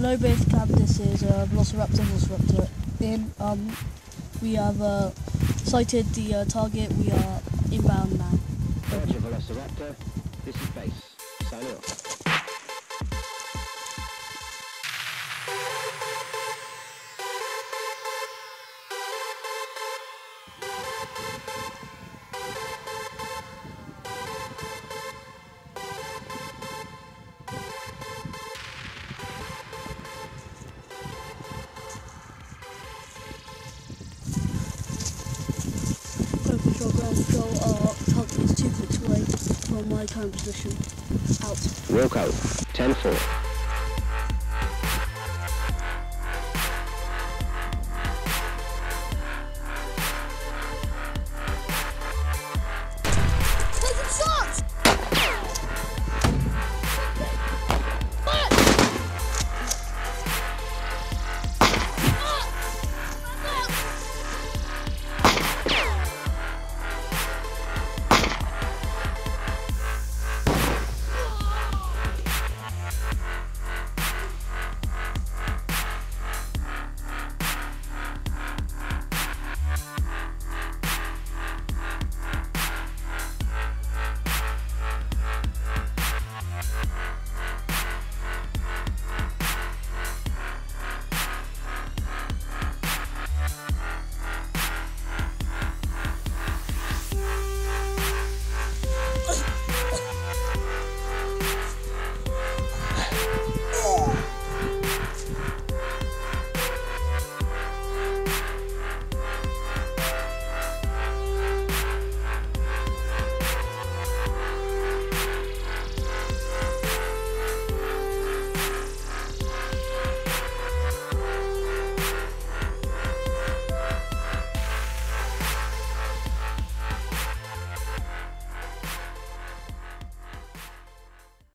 Low base camp, this is uh, Velociraptor, Velociraptor in. Um, we have uh, sighted the uh, target, we are inbound now. Roger, Velociraptor. This is base. Signing off. Ground control, our target two clicks away from my current position. Out. Wilco. 10-4.